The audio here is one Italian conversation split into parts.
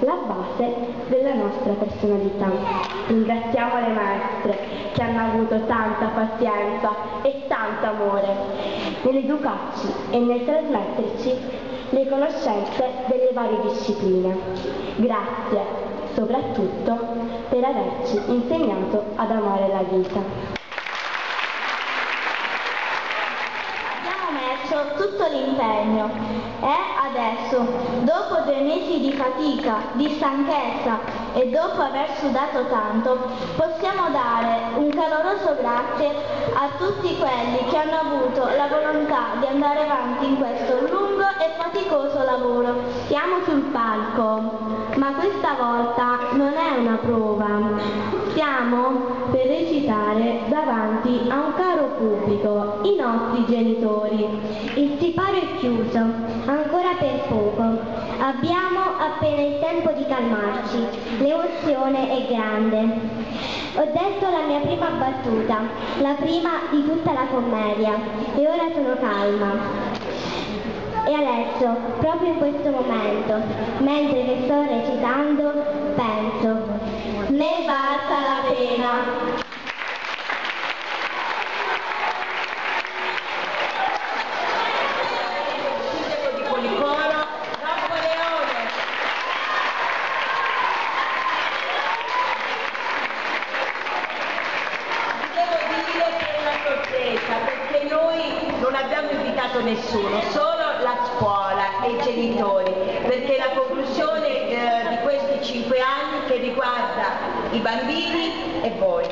la base della nostra personalità. Ringraziamo le maestre che hanno avuto tanta pazienza e tanto amore nell'educarci e nel trasmetterci le conoscenze delle varie discipline. Grazie soprattutto per averci insegnato ad amare la vita. tutto l'impegno e adesso, dopo due mesi di fatica, di stanchezza e dopo aver sudato tanto, possiamo dare un caloroso grazie a tutti quelli che hanno avuto la volontà di andare avanti in questo lungo e faticoso lavoro. Siamo sul palco, ma questa volta non è una prova. Stiamo per recitare davanti a un caro pubblico, i nostri genitori. Il sipario è chiuso, ancora per poco. Abbiamo appena il tempo di calmarci, l'emozione è grande. Ho detto la mia prima battuta, la prima di tutta la commedia, e ora sono calma. E adesso, proprio in questo momento, mentre che sto recitando, penso, ne basta la pena. nessuno, solo la scuola e i genitori, perché la conclusione eh, di questi cinque anni che riguarda i bambini e voi.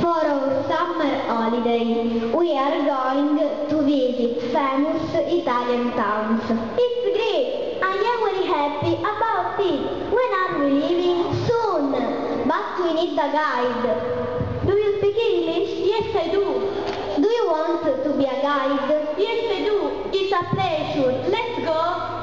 For our summer holiday, we are going to visit famous Italian towns. It's great! I am very happy about it. When are we leaving? but we need a guide. Do you speak English? Yes, I do. Do you want to be a guide? Yes, I do. It's a pleasure. Let's go.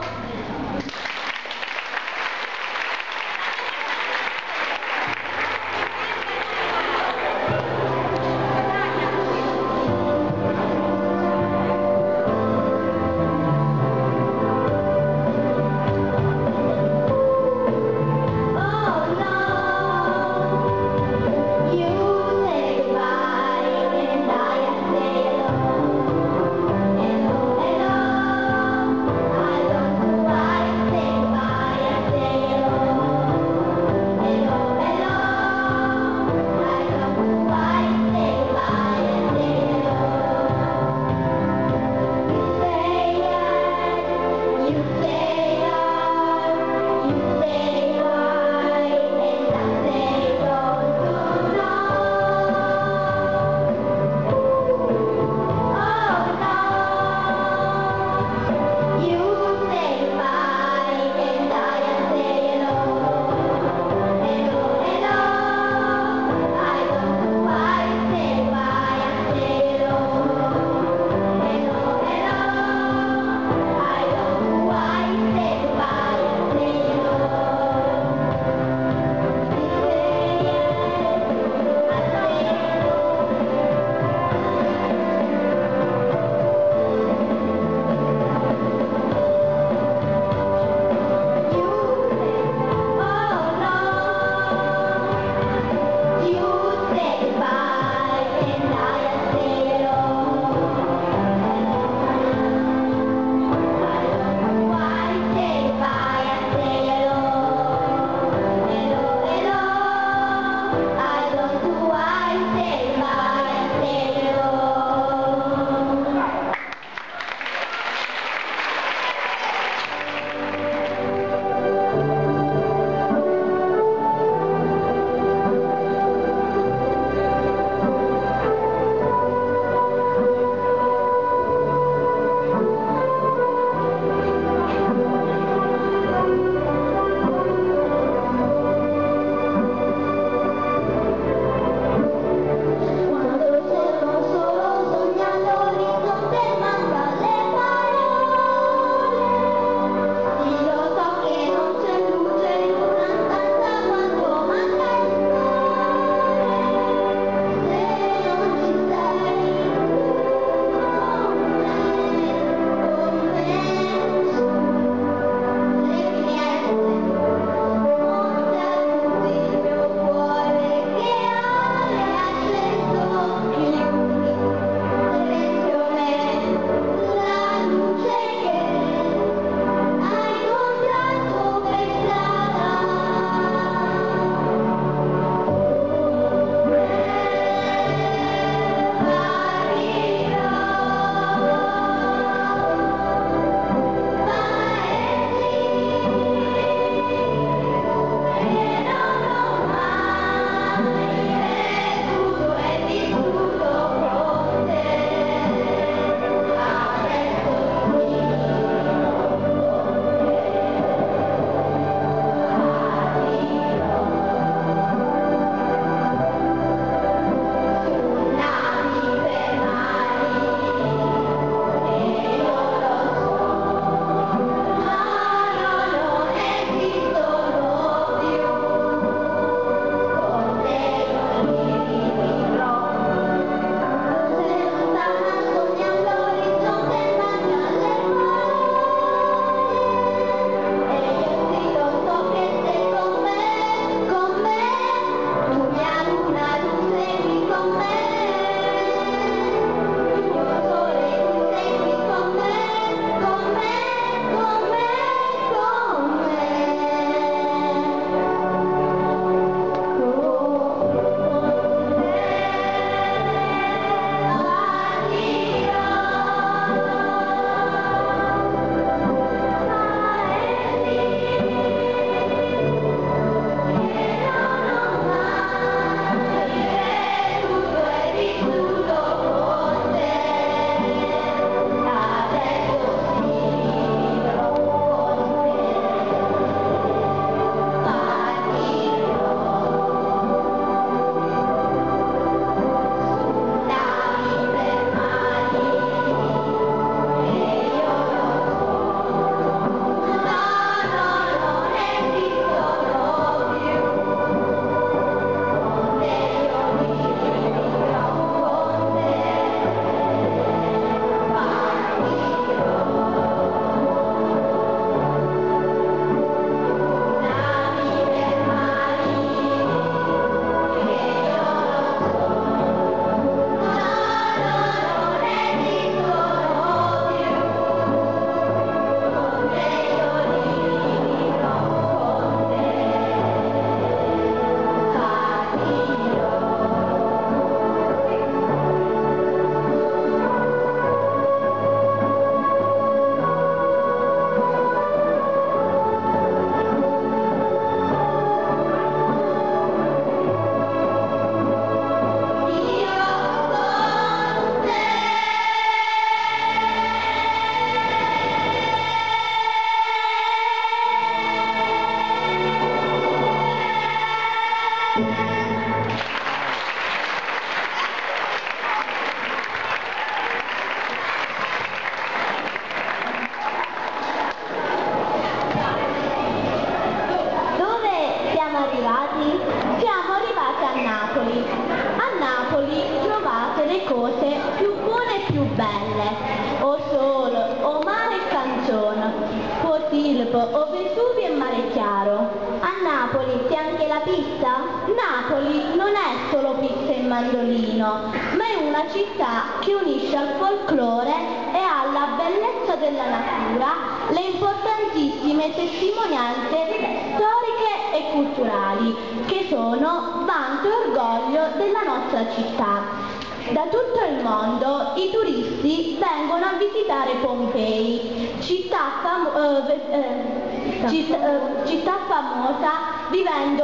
Città, fam- eh, eh, città, eh, città famosa vivendo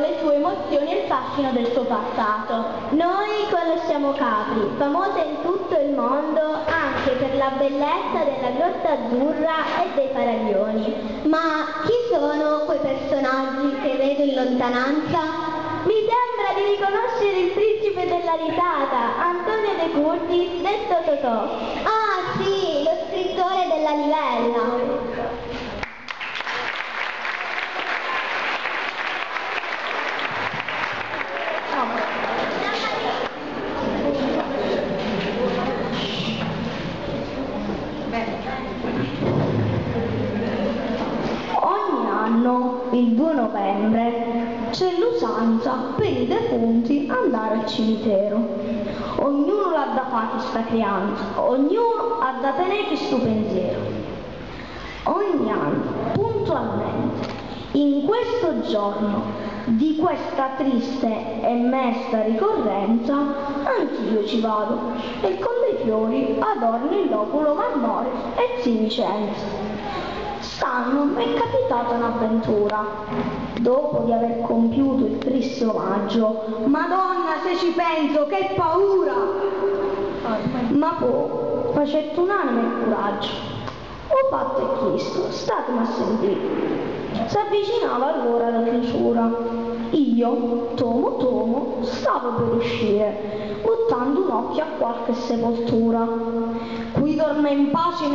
le sue emozioni e il fascino del suo passato. Noi conosciamo Capri, famosa in tutto il mondo anche per la bellezza della grotta azzurra e dei faraglioni. Ma chi sono quei personaggi che vedo in lontananza? Mi sembra di riconoscere il principe della risata, Antonio De Curtis, detto Totò. Ah della livella. Il 2 novembre, c'è l'usanza per i defunti andare al cimitero. Ognuno l'ha da fare sta creanza, ognuno ha da tenere questo pensiero. Ogni anno, puntualmente, in questo giorno di questa triste e mesta ricorrenza, anch'io ci vado e con dei fiori adorno il loculo marmore e si Vicenza. Mi è capitata un'avventura. Dopo di aver compiuto il triste omaggio, Madonna se ci penso, che paura! Ma poi, facetto unanime il coraggio. Ho fatto e chiesto, statemi a sentire. Si avvicinava allora la chiusura. Io, tomo tomo, stavo per uscire, buttando un occhio a qualche sepoltura. Qui dorme in pace,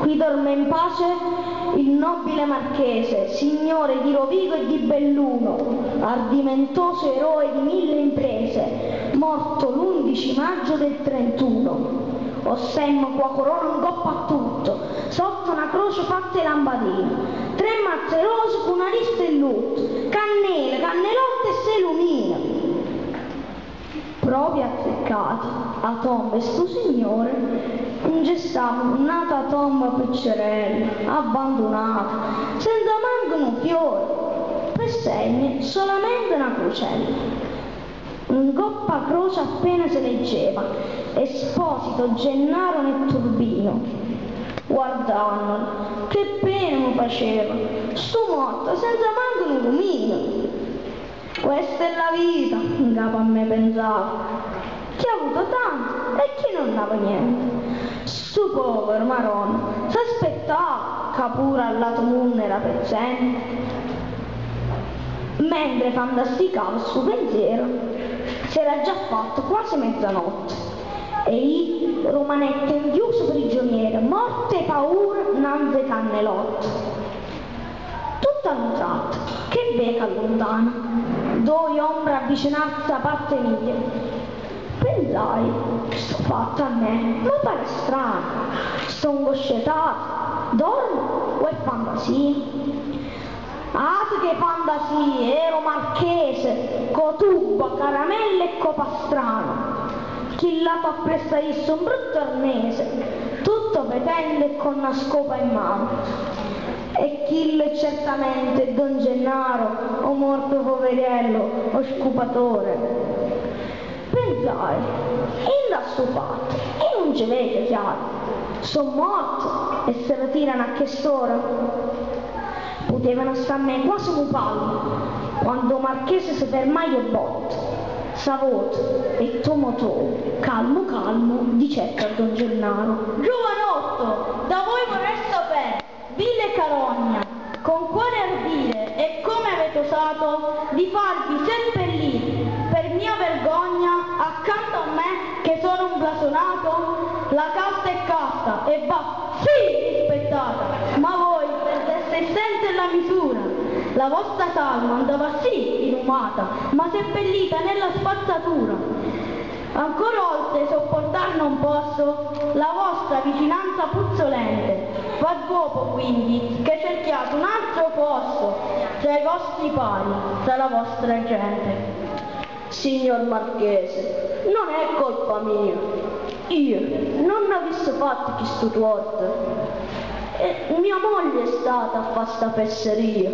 qui dorme in pace il nobile marchese, signore di Rovigo e di Belluno, ardimentoso eroe di mille imprese, morto l'11 maggio del 31. O semmo qua corona un coppo a tutto, sotto una croce fatta lampadina, tre mazze rose con una lista in lutto, cannelle, cannelotte e se Proprio azzeccati, a tombe sto signore ingessava un'altra tomba piccerella, abbandonata, senza manco un fiore, per segni solamente una crocella. Un goppa croce appena si leggeva, Esposito, Gennaro nel turbino. Guardando, che pena mi faceva, sto morto senza manco un lumino. Questa è la vita, in capo a me pensavo. Chi ha avuto tanto e chi non aveva niente. Sto povero Maronna, si aspettava che pure al lato mondo era presente. Mentre fantasticava il suo pensiero, si era già fatto quasi mezzanotte e io romanetto inchiuso prigioniero, morte e paura, nanze cannelotte. Tutto a un tratto, che becca lontana, due ombre avvicinarsi a parte mia, Pensai, sto fatto a me, ma pare strano, sto ingoscetato, dormo o è fantasia? Ah, che fantasia, ero marchese, cotuba, caramelle e copastrano. Chi lato appresta isso un brutto arnese, tutto vedendo e con una scopa in mano. E chi certamente Don Gennaro, o morto poverello, o scupatore, pensai, il lasso fatto, e non ci vede chiaro. Sono morto e se lo tirano a che s'ora. Potevano me quasi un palmo, quando Marchese si fermai e botto. Savoto e Tomotò, calmo calmo, dicette a Don Gennaro. Giovanotto, da voi vorrei sapere, vile carogna, con quale ardire e come avete osato di farvi seppellire per mia vergogna accanto a me che sono un blasonato, la casta è casta e va sì rispettata, ma voi perdeste il senso e la misura. La vostra salma andava sì inumata, ma seppellita nella spazzatura. Ancora oltre sopportar non posso la vostra vicinanza puzzolente. Va dopo quindi che cerchiate un altro posto tra i vostri pari, tra la vostra gente. Signor Marchese, non è colpa mia. Io non avessi fatto questo torto. E mia moglie è stata a fare sta fesseria.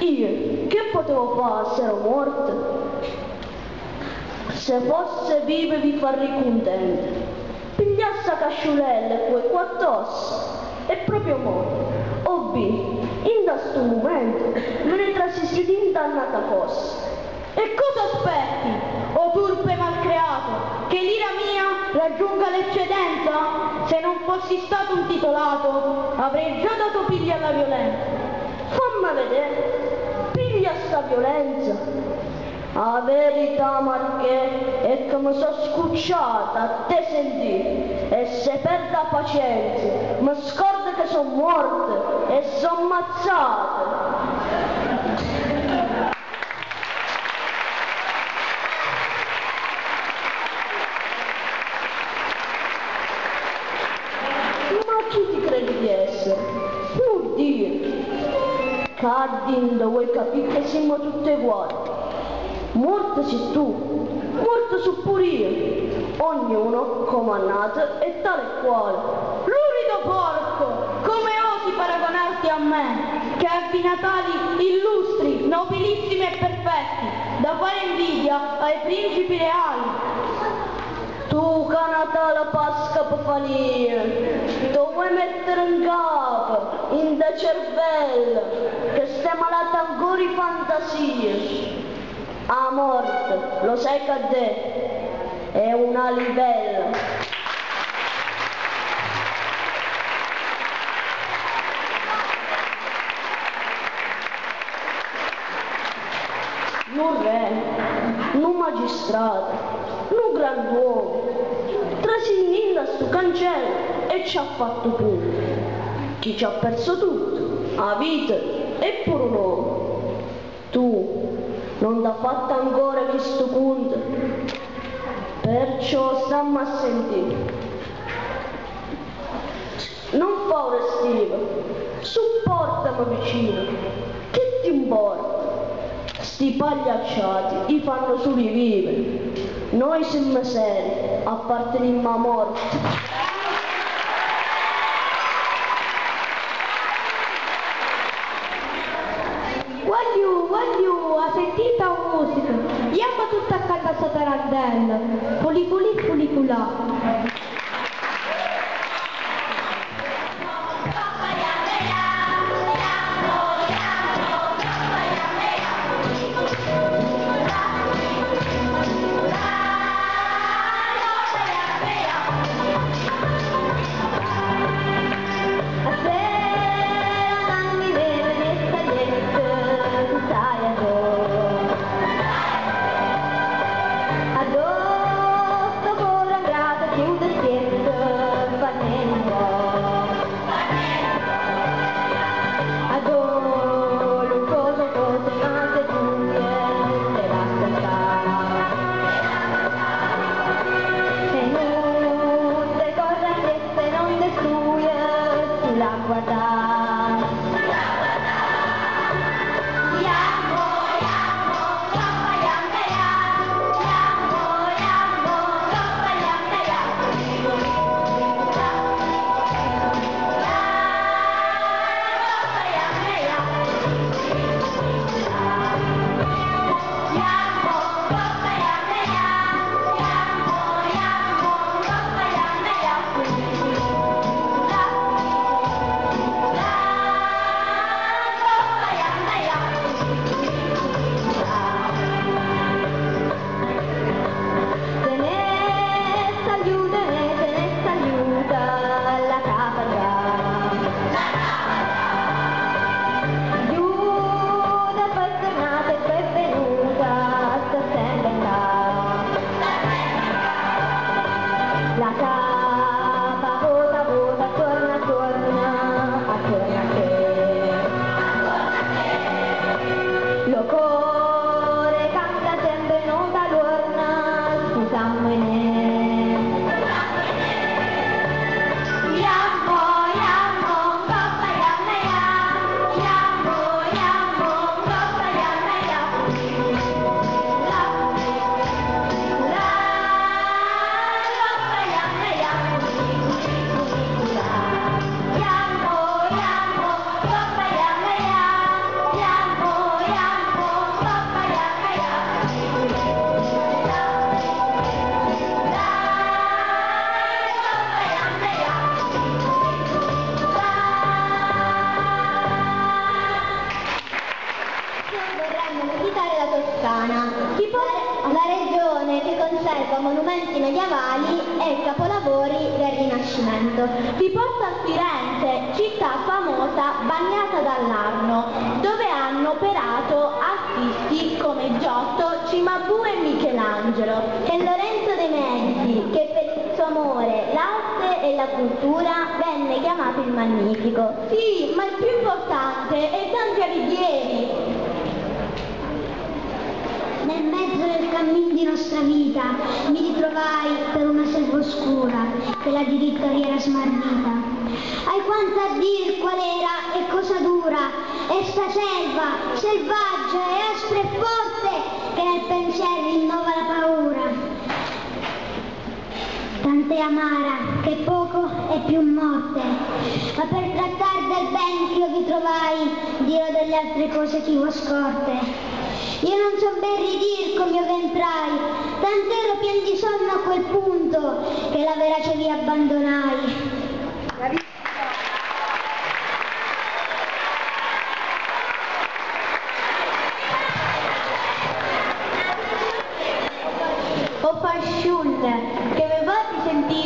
Io che potevo fare se ero morta? Se fosse viva vi farei contenta. Pigliassa casciulella e poi quattos. E proprio mo. Obbi, in questo momento me ne trasissi di indannata fosse. E cosa aspetti, o turpe malcreato, che l'ira mia raggiunga l'eccedenza? Se non fossi stato un titolato, avrei già dato piglia alla violenza. Fammi vedere, piglia sta violenza. La verità, Marché, è mi sono scucciata a te sentire e se perda pazienza mi scordo che sono morta e sono ammazzata. Ma chi ti credi di essere? Pur Dio! Cardin, vuoi capire che siamo tutte uguali? Morto sei tu, morto su pure io. Ognuno comandato e tale e quale. Lurido porco, come osi paragonarti a me, che ebbi natali illustri, nobilissimi e perfetti, da fare invidia ai principi reali? Tu che Natale Pasca per fanire, tu vuoi mettere in capo, in da cervello, che stai malata ancora fantasie. A morte, lo sai che te, è una livella. Non re, non magistrato, non grand'uomo, trasinninda sto cancello e ci ha fatto punto. Chi ci ha perso tutto, la vita e pure un uomo. Tu non t'ha fatto ancora questo punto, perciò stammi a sentire. Non fa ora stiva, supportami vicino, che ti importa? Sti pagliacciati, li fanno solo vivere. Noi siamo seri, apparteniamo a morte.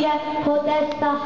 Di sentire codesta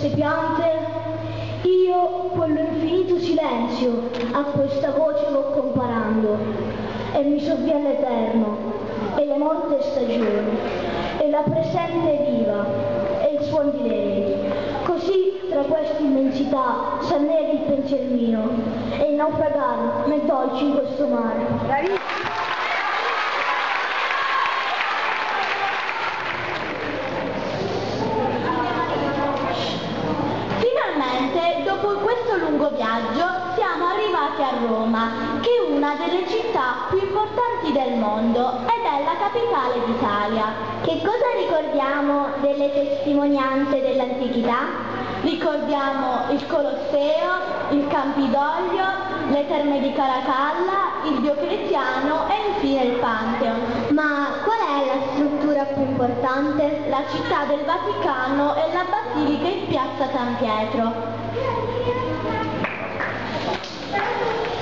queste piante, io quello infinito silenzio a questa voce vo comparando, e mi sovviene l'eterno, e le morte stagioni, e la presente viva, e il suon di lei. Così tra questa immensità s'annega il pensier mio, e naufragar me dolci in questo mare. Finalmente, dopo questo lungo viaggio, siamo arrivati a Roma, che è una delle città più importanti del mondo ed è la capitale d'Italia. Che cosa ricordiamo delle testimonianze dell'antichità? Ricordiamo il Colosseo, il Campidoglio, le terme di Caracalla, il Diocleziano e infine il Pantheon. Ma qual è la struttura più importante? La città del Vaticano e la Basilica in piazza San Pietro.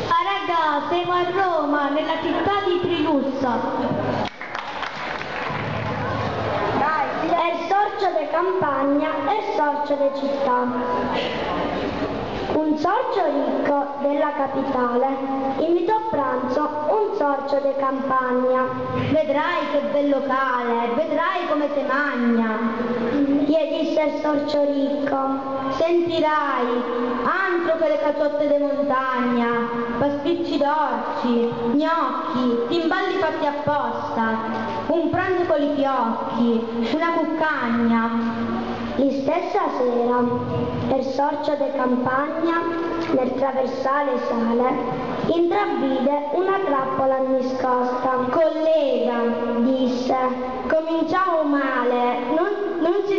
Ah raga, siamo a Roma, nella città di Trilussa. È il sorcio di campagna e il sorcio di città. Un sorcio ricco della capitale invitò a pranzo un sorcio di campagna. Vedrai che bel locale, vedrai come te magna. Gli disse il sorcio ricco. Sentirai, altro che le caciotte di montagna, pasticci d'orci, gnocchi, timballi fatti apposta, un pranzo con i fiocchi, una cuccagna. Lì stessa sera, per sorcio de campagna, nel traversale sale, intravide una trappola nascosta. Collega, Disse, cominciamo male, non,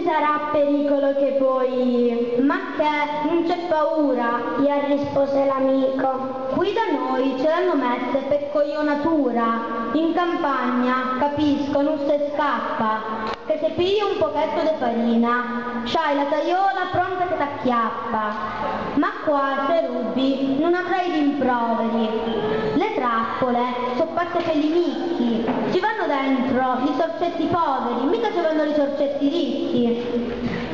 sarà pericolo che poi... Ma che? Non c'è paura. gli rispose l'amico. Qui da noi ce l'hanno messe per coglionatura. In campagna, capisco, non si scappa. Che se pigli un pochetto di farina, c'hai la tagliola pronta che t'acchiappa. Ma qua, se rubi, non avrai rimproveri. Le trappole sono fatte per i micchi. Ci vanno dentro i sorcetti poveri, mica ci vanno i sorcetti ricchi.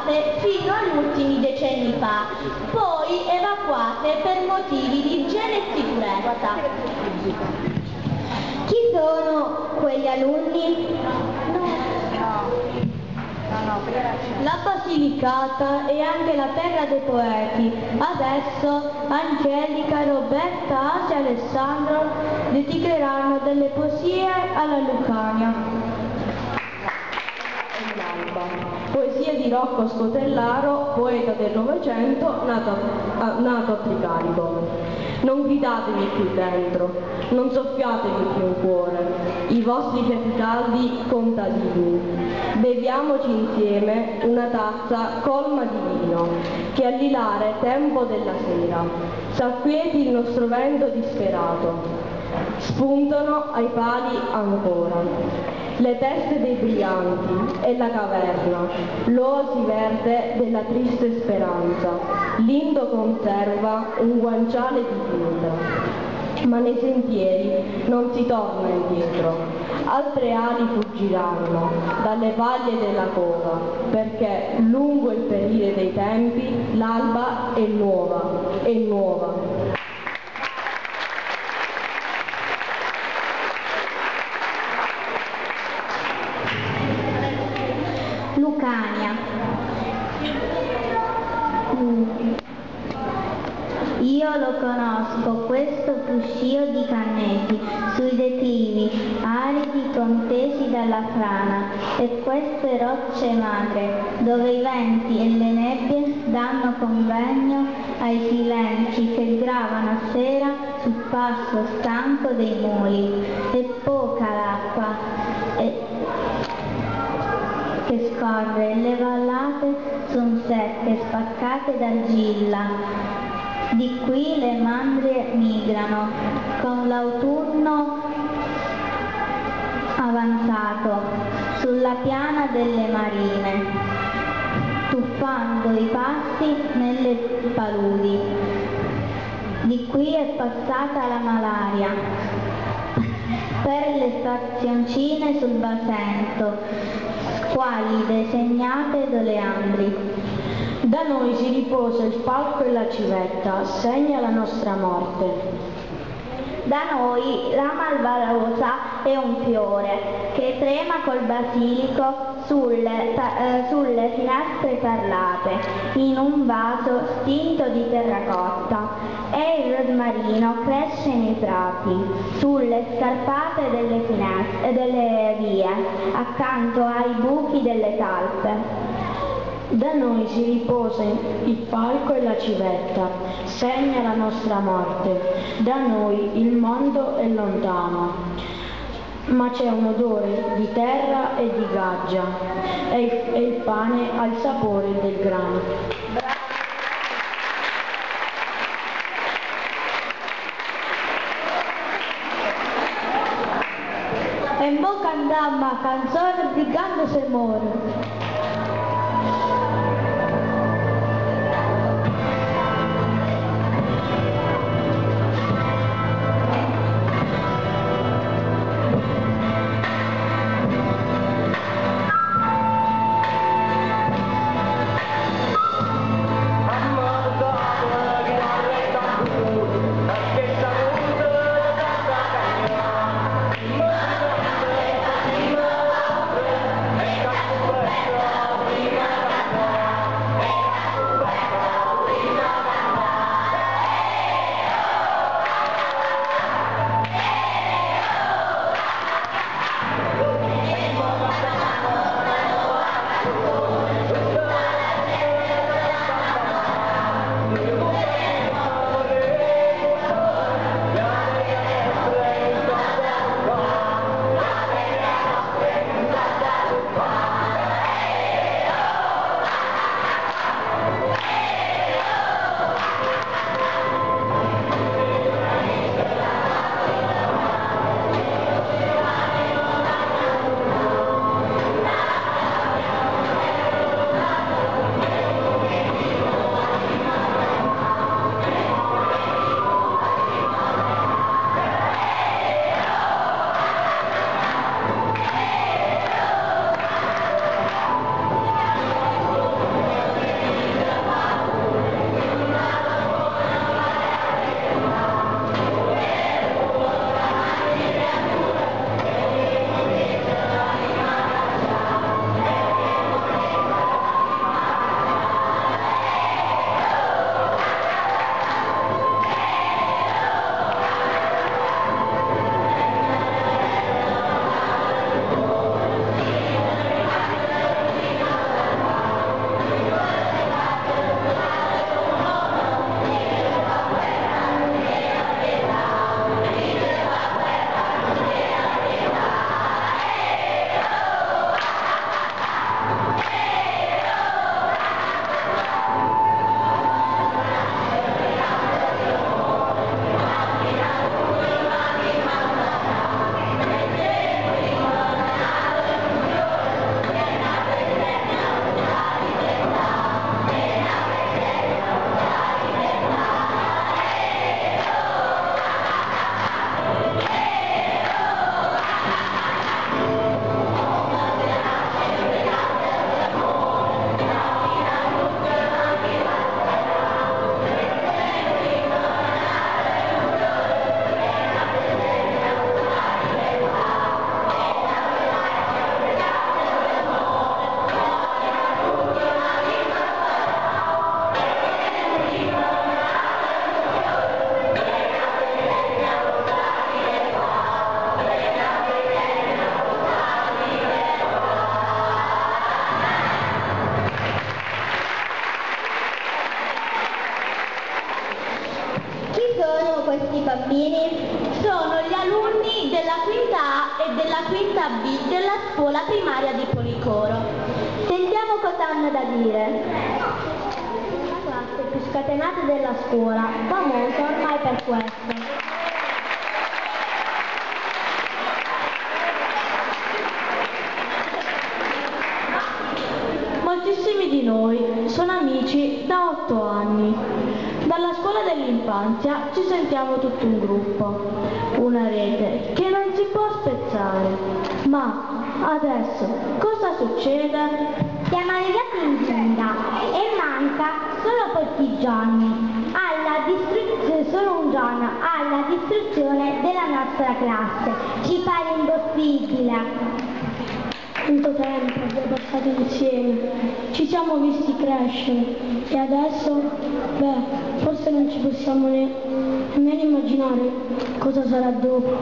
Abitate fino agli ultimi decenni fa, poi evacuate per motivi di igiene e sicurezza. Chi sono quegli alunni? La Basilicata è anche la terra dei poeti. Adesso Angelica, Roberta, Asia e Alessandro dedicheranno delle poesie alla Lucania. Poesia di Rocco Scotellaro, poeta del Novecento, nato a, nato a Tricarico. Non gridatemi più dentro, non soffiatemi più in cuore, i vostri fiati caldi contadini. Beviamoci insieme una tazza colma di vino, che all'ilare tempo della sera s'acquieti il nostro vento disperato. Spuntano ai pali ancora le teste dei brillanti e la caverna, l'oasi verde della triste speranza. Lindo conserva un guanciale di finta, ma nei sentieri non si torna indietro. Altre ali fuggiranno dalle paglie della cova, perché lungo il perire dei tempi l'alba è nuova, è nuova. Io lo conosco, questo fruscio di canneti, sui declivi, aridi contesi dalla frana, e queste rocce magre, dove i venti e le nebbie danno convegno ai silenzi che gravano a sera sul passo stanco dei muri. È poca l'acqua, e che scorre, le vallate son secche, spaccate d'argilla. Di qui le mandrie migrano, con l'autunno avanzato, sulla piana delle marine, tuffando i passi nelle paludi. Di qui è passata la malaria, per le stazioncine sul basento, squalide segnate d'oleandri. Da noi si riposa il falco e la civetta, segna la nostra morte. Da noi la malvalosa è un fiore che trema col basilico sulle, eh, sulle finestre parlate, in un vaso stinto di terracotta. E il rosmarino cresce nei prati, sulle scarpate delle, delle vie, accanto ai buchi delle talpe. Da noi si riposa il falco e la civetta, segna la nostra morte. Da noi il mondo è lontano, ma c'è un odore di terra e di gaggia e il, e il pane ha il sapore del grano. En boca andamma, canzone brigando se muore. Adesso cosa succede? Siamo arrivati in giunta e manca solo pochi giorni alla distruzione, solo un giorno alla distruzione della nostra classe. Ci pare impossibile. Tanto tempo abbiamo passato insieme, ci siamo visti crescere e adesso, beh, forse non ci possiamo ne- nemmeno immaginare cosa sarà dopo.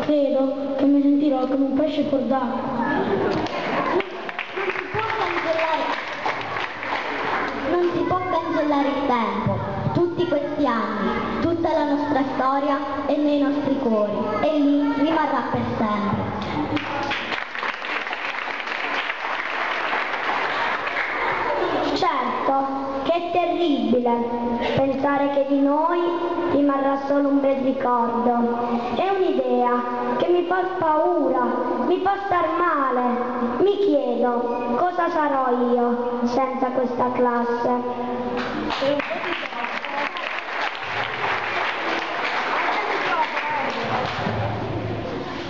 Credo che mi sentirò come un pesce fuor d'acqua. Non si può cancellare, non si può cancellare il tempo, tutti questi anni, tutta la nostra storia è nei nostri cuori e per sempre. Certo, che è terribile pensare che di noi rimarrà solo un bel ricordo. È un'idea che mi fa paura, mi fa star male. Mi chiedo cosa sarò io senza questa classe.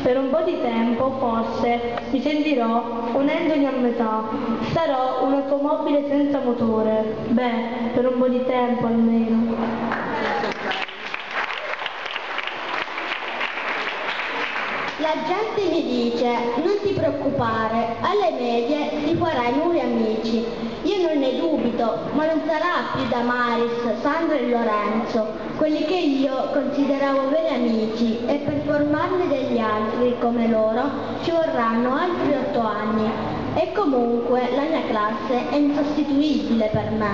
Per un po' di tempo, forse, mi sentirò unendomi a metà. Sarò un'automobile senza motore. Beh, per un po' di tempo almeno. La gente mi dice, non ti preoccupare, alle medie ti farai nuovi amici. Io non ne dubito, ma non sarà più da Maris, Sandro e Lorenzo, quelli che io consideravo veri amici per formarne degli altri come loro ci vorranno altri otto anni. E comunque la mia classe è insostituibile per me.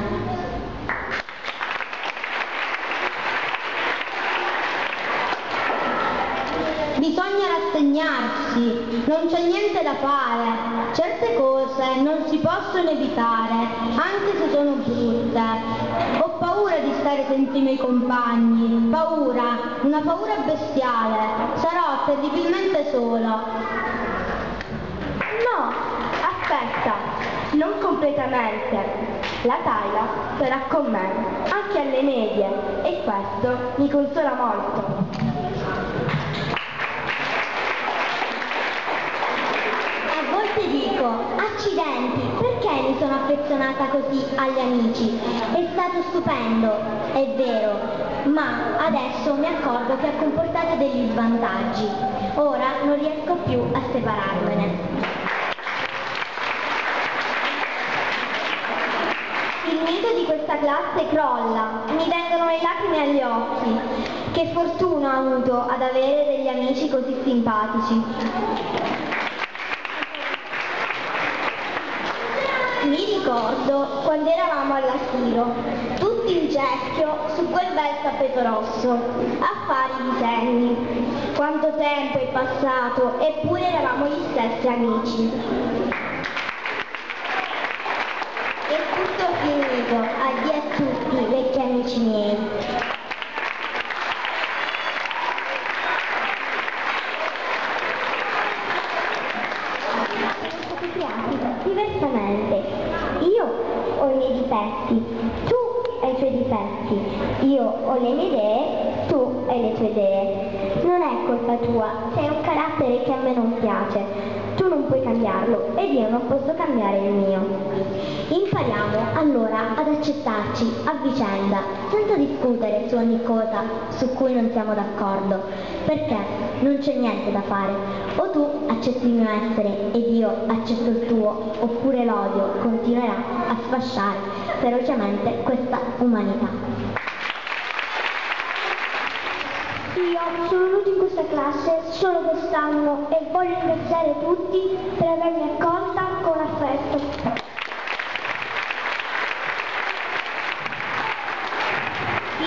Bisogna rassegnarsi, non c'è niente da fare. Certe cose non si possono evitare, anche se sono brutte. Ho paura di stare senza i miei compagni, paura, una paura bestiale. Sarò terribilmente solo. No, aspetta, non completamente. La Taila sarà con me, anche alle medie, e questo mi consola molto. A volte dico, accidenti, perché mi sono affezionata così agli amici? È stato stupendo, è vero, ma adesso mi accorgo che ha comportato degli svantaggi. Ora non riesco più a separarmene. Il nido di questa classe crolla, mi vengono le lacrime agli occhi. Che fortuna ho avuto ad avere degli amici così simpatici. Mi ricordo quando eravamo all'asilo, tutti in cerchio su quel bel tappeto rosso, a fare i disegni. Quanto tempo è passato, eppure eravamo gli stessi amici. È tutto finito, addio a tutti, vecchi amici miei. Siamo stati creati diversamente. Io ho i miei difetti, tu hai i tuoi difetti, io ho le mie idee, tu hai le tue idee. Non è colpa tua, sei un carattere che a me non piace. Tu non cambiarlo ed io non posso cambiare il mio. Impariamo allora ad accettarci a vicenda, senza discutere su ogni cosa su cui non siamo d'accordo, perché non c'è niente da fare. O tu accetti il mio essere ed io accetto il tuo, oppure l'odio continuerà a sfasciare ferocemente questa umanità. Io sono questa classe solo quest'anno e voglio ringraziare tutti per avermi accolta con affetto.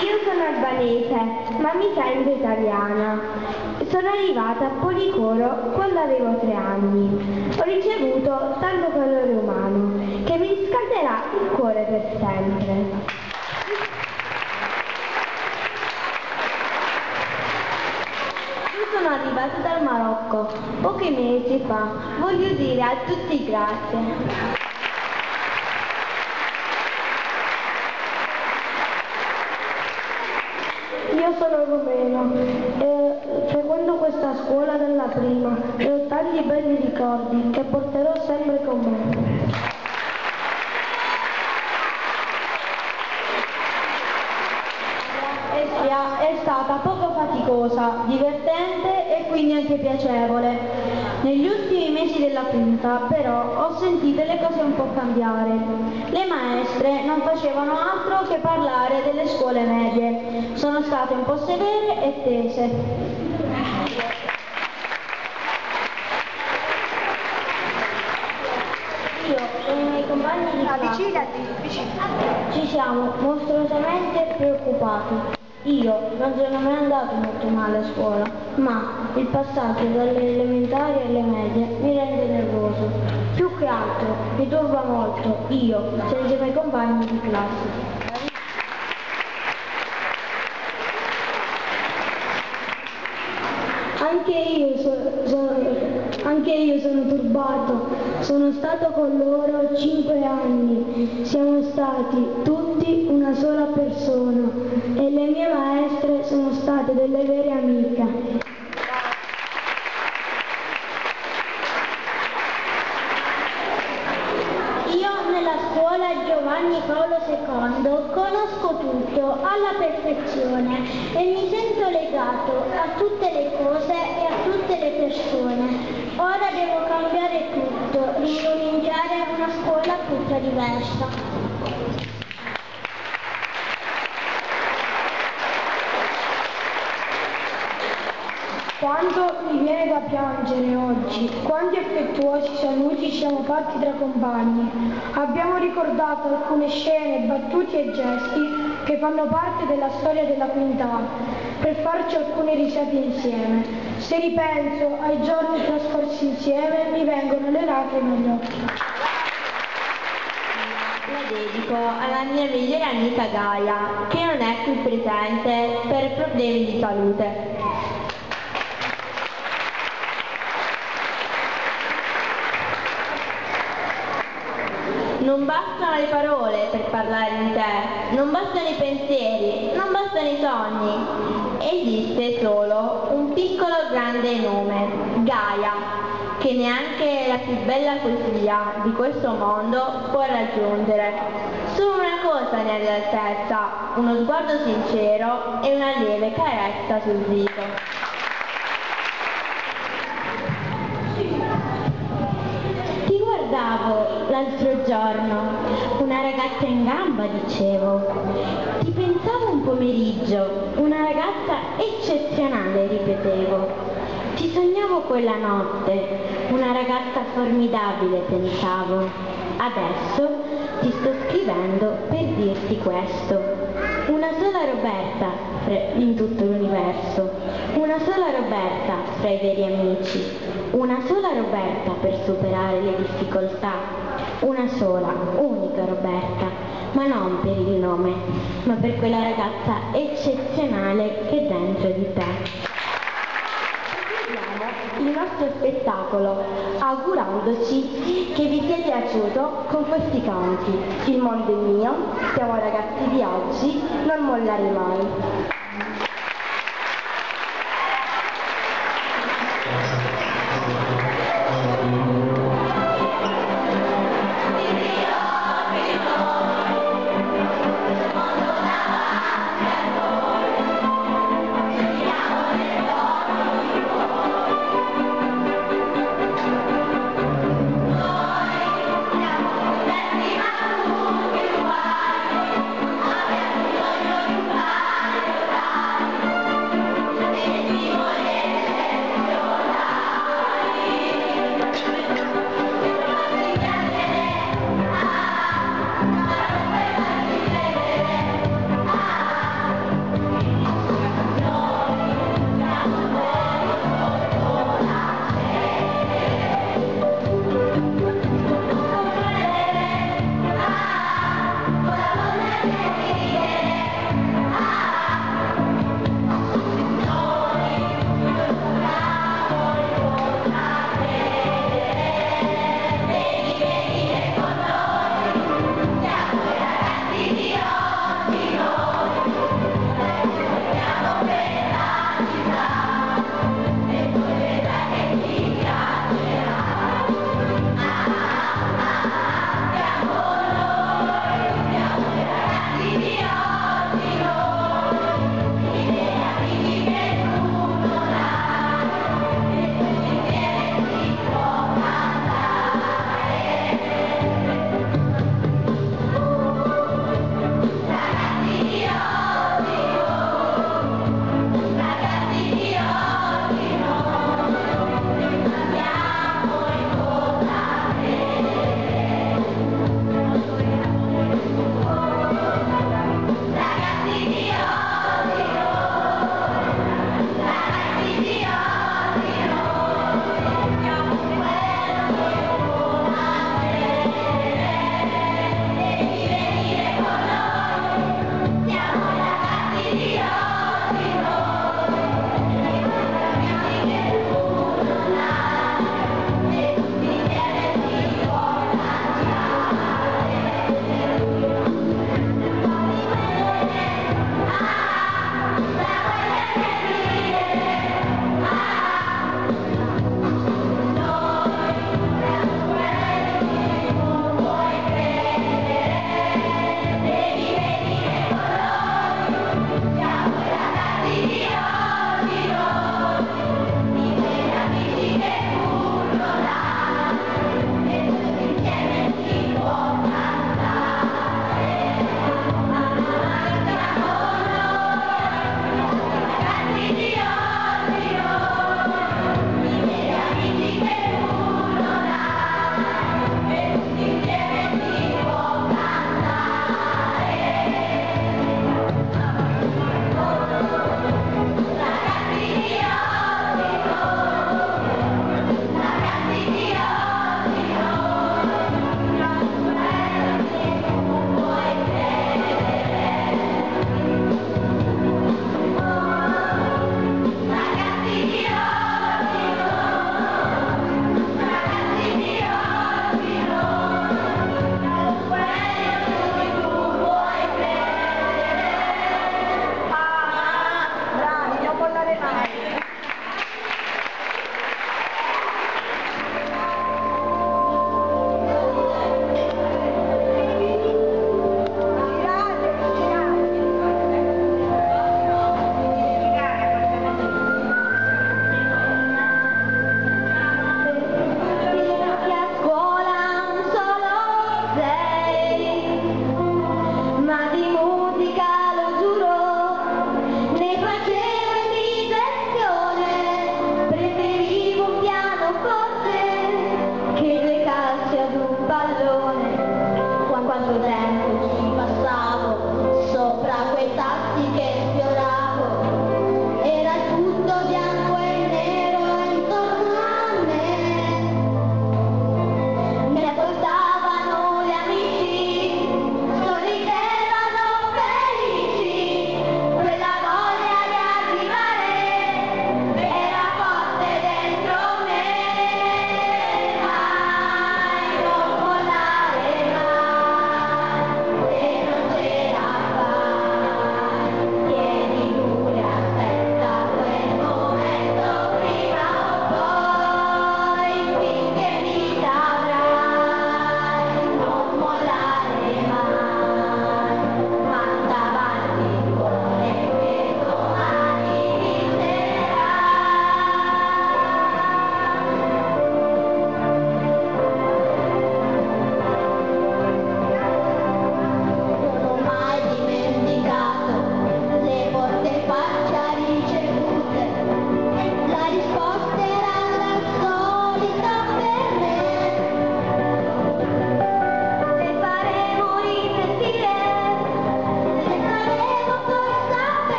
Io sono albanese, ma mi sento italiana. Sono arrivata a Policoro quando avevo tre anni. Ho ricevuto tanto calore umano che mi riscalderà il cuore per sempre. Sono arrivata dal Marocco pochi mesi fa. Voglio dire a tutti grazie. Io sono rumeno e frequento questa scuola dalla prima e ho tanti belli ricordi che porterò sempre con me. è stata poco faticosa, divertente e quindi anche piacevole. Negli ultimi mesi della quinta però ho sentito le cose un po' cambiare. Le maestre non facevano altro che parlare delle scuole medie. Sono state un po' severe e tese. Io e i miei compagni di classe ci siamo mostruosamente preoccupati. Io non sono mai andato molto male a scuola, ma il passaggio dalle elementari alle medie mi rende nervoso. Più che altro mi turba molto io, senza i miei compagni di classe. Anche io, so, so, anche io sono turbato, sono stato con loro cinque anni, siamo stati tutti una sola persona e le mie maestre sono state delle vere amiche. Giovanni Paolo II conosco tutto alla perfezione e mi sento legato a tutte le cose e a tutte le persone. Ora devo cambiare tutto, ricominciare una scuola tutta diversa. Quanto mi viene da piangere oggi, quanti affettuosi saluti siamo fatti tra compagni. Abbiamo ricordato alcune scene, battute e gesti che fanno parte della storia della quinta per farci alcune risate insieme. Se ripenso ai giorni trascorsi insieme mi vengono le lacrime agli occhi. Dedico alla mia migliore amica Gaia, che non è qui presente per problemi di salute. Non bastano le parole per parlare di te, non bastano i pensieri, non bastano i sogni. Esiste solo un piccolo grande nome, Gaia, che neanche la più bella poesia di questo mondo può raggiungere. Solo una cosa ne ha all'altezza, uno sguardo sincero e una lieve carezza sul viso. guardavo l'altro giorno, una ragazza in gamba, dicevo. Ti pensavo un pomeriggio, una ragazza eccezionale, ripetevo. Ti sognavo quella notte, una ragazza formidabile, pensavo. Adesso ti sto scrivendo per dirti questo. Una sola Roberta in tutto l'universo, una sola Roberta fra i veri amici, una sola Roberta per superare le difficoltà, una sola, unica Roberta, ma non per il nome, ma per quella ragazza eccezionale che è dentro di te. Il nostro spettacolo augurandoci che vi sia piaciuto con questi canti. Il mondo è mio, siamo ragazzi di oggi, non mollare mai.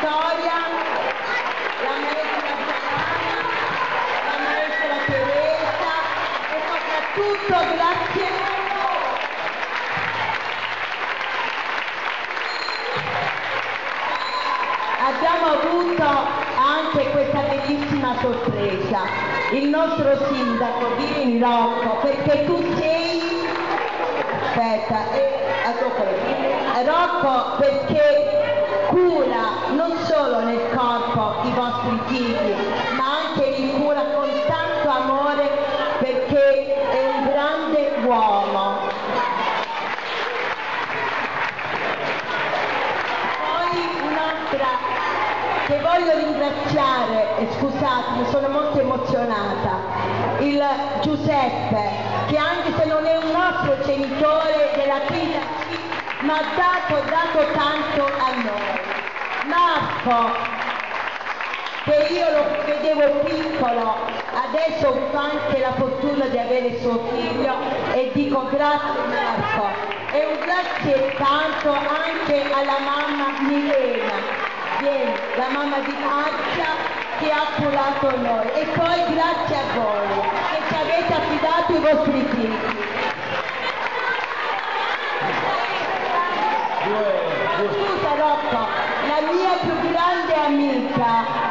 Vittoria, la maestra Giovanna, la maestra Teresa e soprattutto grazie abbiamo avuto anche questa bellissima sorpresa, il nostro sindaco Vini Rocco, perché tu sei, aspetta, eh, Rocco perché corpo i vostri figli, ma anche li cura con tanto amore perché è un grande uomo. Poi un'altra che voglio ringraziare, e scusatemi, sono molto emozionata, il Giuseppe, che anche se non è un nostro genitore della figlia ma ha dato, dato tanto a noi. Marco, che io lo vedevo piccolo, adesso ho avuto anche la fortuna di avere suo figlio e dico grazie Marco. E un grazie tanto anche alla mamma Milena, Vieni, la mamma di Marcia che ha curato noi. E poi grazie a voi che ci avete affidato i vostri figli. Scusa Rocco, la mia più grande amica,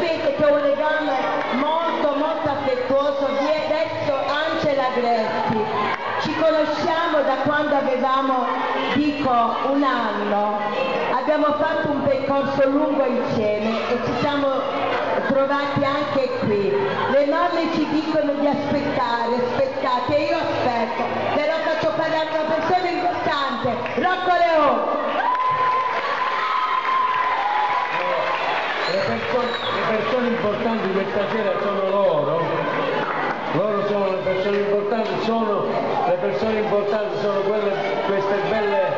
sapete che ho un legame molto molto affettuoso adesso Angela Gretti. Ci conosciamo da quando avevamo, dico, un anno. Abbiamo fatto un percorso lungo insieme e ci siamo trovati anche qui. Le mamme ci dicono di aspettare, aspettate, io aspetto, però faccio parlare una persona importante, Rocco Leone. Le persone, le persone importanti questa sera sono loro, loro sono le persone importanti, sono le persone importanti sono quelle, queste belle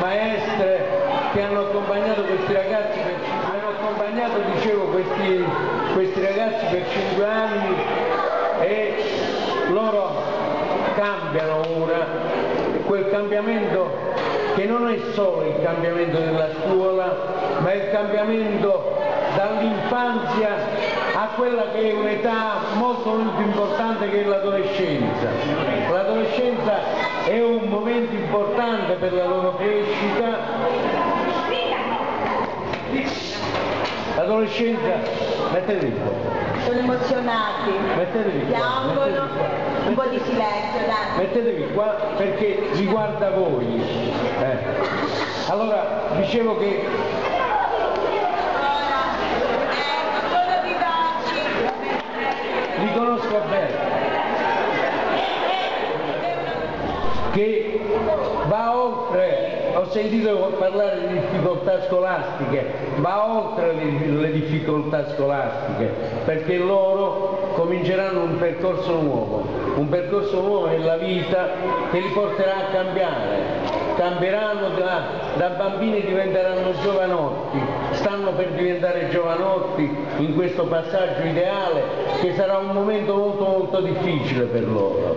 maestre che hanno accompagnato questi ragazzi, hanno accompagnato, dicevo, questi, questi ragazzi per cinque anni e loro cambiano ora quel cambiamento che non è solo il cambiamento della scuola, ma è il cambiamento dall'infanzia a quella che è un'età molto molto importante che è l'adolescenza. L'adolescenza è un momento importante per la loro crescita. L'adolescenza, mettetevi qua. Sono emozionati, Mettetevi qua. piangono, un po' di silenzio, dai. Mettetevi qua perché riguarda voi. Eh. Allora, dicevo che Ecco, sono vivaci. li conosco bene, che va oltre, ho sentito parlare di difficoltà scolastiche, va oltre le, le difficoltà scolastiche, perché loro cominceranno un percorso nuovo, un percorso nuovo nella vita che li porterà a cambiare, cambieranno, da, da bambini diventeranno giovanotti, stanno per diventare giovanotti in questo passaggio ideale che sarà un momento molto molto difficile per loro,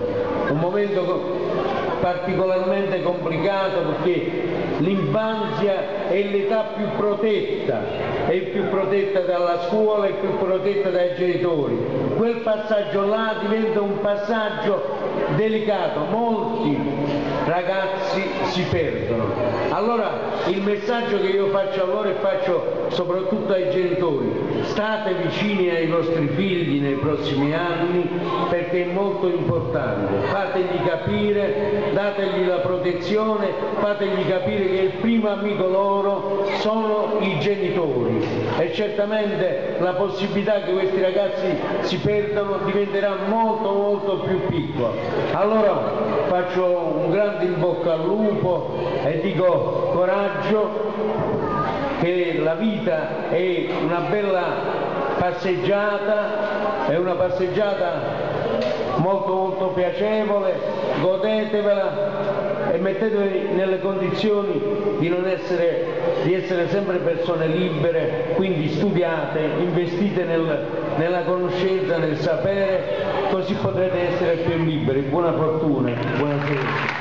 un momento particolarmente complicato perché l'infanzia è l'età più protetta, è più protetta dalla scuola, è più protetta dai genitori. Quel passaggio là diventa un passaggio delicato, molti ragazzi si perdono. Allora il messaggio che io faccio a loro e faccio soprattutto ai genitori, state vicini ai vostri figli nei prossimi anni perché è molto importante, fategli capire, dategli la protezione, fategli capire che il primo amico loro sono i genitori e certamente la possibilità che questi ragazzi si perdano diventerà molto molto più piccola. Allora faccio un grande in bocca al lupo e dico coraggio che la vita è una bella passeggiata, è una passeggiata molto molto piacevole, godetevela e mettetevi nelle condizioni di, non essere, di essere sempre persone libere, quindi studiate, investite nel, nella conoscenza, nel sapere, così potrete essere più liberi. Buona fortuna, buonasera.